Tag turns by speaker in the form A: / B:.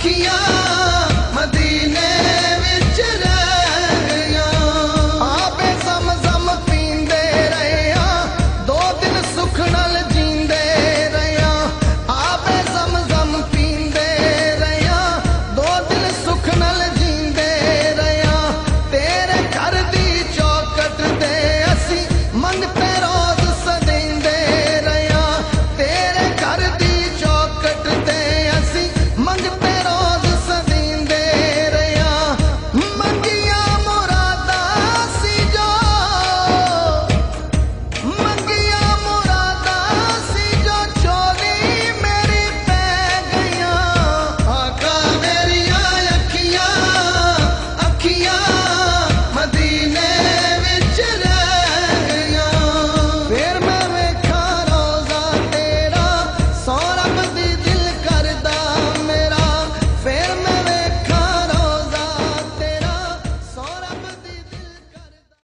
A: Tokyo.